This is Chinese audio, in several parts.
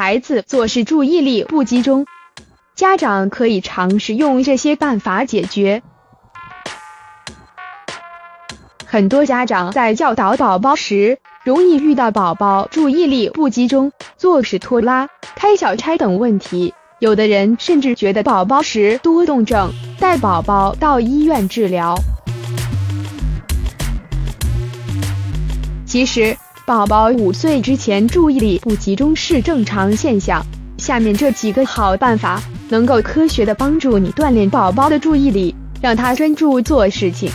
孩子做事注意力不集中，家长可以尝试用这些办法解决。很多家长在教导宝宝时，容易遇到宝宝注意力不集中、做事拖拉、开小差等问题。有的人甚至觉得宝宝是多动症，带宝宝到医院治疗。其实，宝宝五岁之前注意力不集中是正常现象。下面这几个好办法，能够科学的帮助你锻炼宝宝的注意力，让他专注做事情。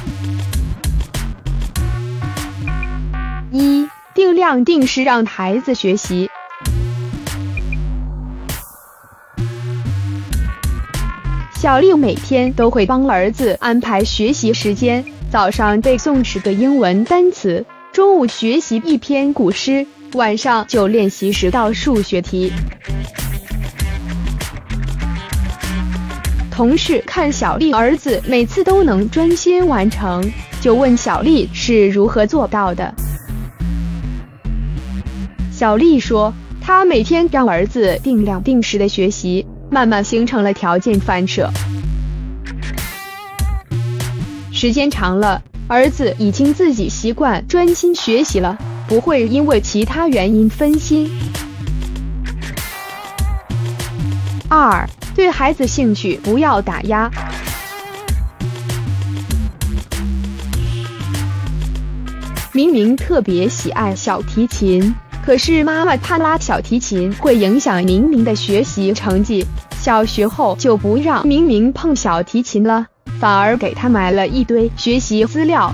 一定量定时让孩子学习。小丽每天都会帮儿子安排学习时间，早上背诵十个英文单词，中午学习一篇古诗，晚上就练习十道数学题。同事看小丽儿子每次都能专心完成，就问小丽是如何做到的。小丽说：“她每天让儿子定量定时的学习，慢慢形成了条件反射。时间长了，儿子已经自己习惯专心学习了，不会因为其他原因分心。”二，对孩子兴趣不要打压。明明特别喜爱小提琴。可是妈妈怕拉小提琴会影响明明的学习成绩，小学后就不让明明碰小提琴了，反而给他买了一堆学习资料。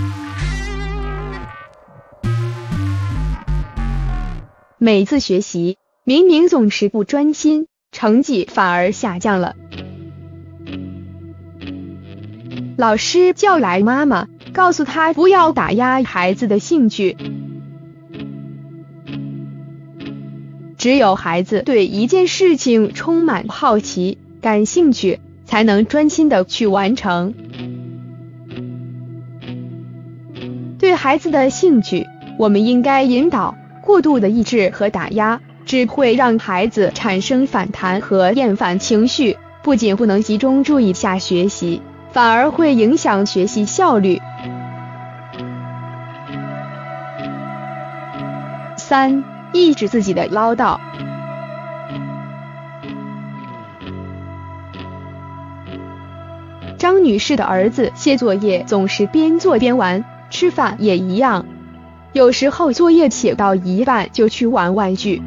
每次学习，明明总是不专心，成绩反而下降了。老师叫来妈妈，告诉他不要打压孩子的兴趣。只有孩子对一件事情充满好奇、感兴趣，才能专心的去完成。对孩子的兴趣，我们应该引导；过度的抑制和打压，只会让孩子产生反弹和厌烦情绪，不仅不能集中注意下学习，反而会影响学习效率。三。抑制自己的唠叨。女士的儿子写作业总是边做边玩，吃饭也一样。有时候作业写到一半就去玩玩具。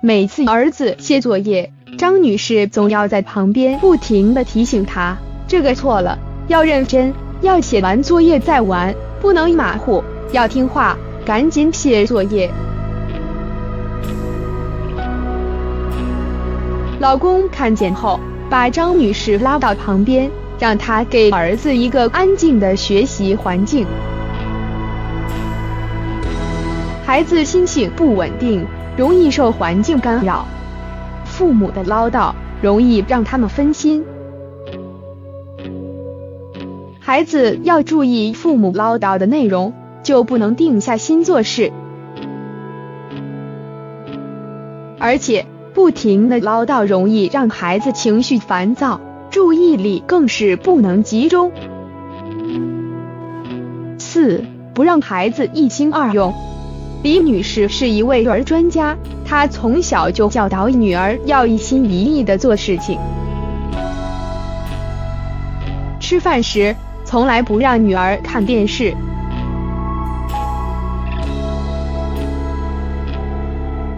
每次儿子写作业，张女士总要在旁边不停的提醒他：这个错了，要认真，要写完作业再玩，不能马虎。要听话，赶紧写作业。老公看见后，把张女士拉到旁边，让她给儿子一个安静的学习环境。孩子心情不稳定，容易受环境干扰，父母的唠叨容易让他们分心。孩子要注意父母唠叨的内容。就不能定下心做事，而且不停的唠叨容易让孩子情绪烦躁，注意力更是不能集中。四，不让孩子一心二用。李女士是一位育儿专家，她从小就教导女儿要一心一意的做事情。吃饭时，从来不让女儿看电视。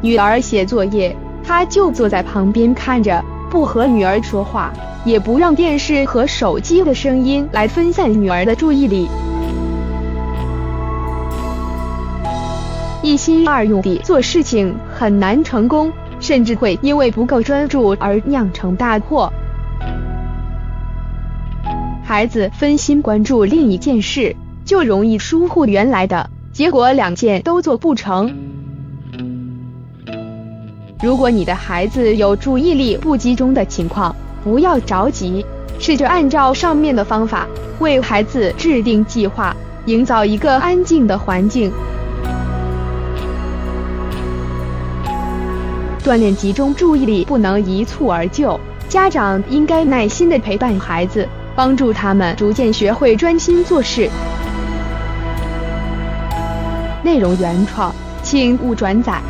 女儿写作业，他就坐在旁边看着，不和女儿说话，也不让电视和手机的声音来分散女儿的注意力。一心二用地做事情很难成功，甚至会因为不够专注而酿成大祸。孩子分心关注另一件事，就容易疏忽原来的，结果两件都做不成。如果你的孩子有注意力不集中的情况，不要着急，试着按照上面的方法为孩子制定计划，营造一个安静的环境。锻炼集中注意力不能一蹴而就，家长应该耐心的陪伴孩子，帮助他们逐渐学会专心做事。内容原创，请勿转载。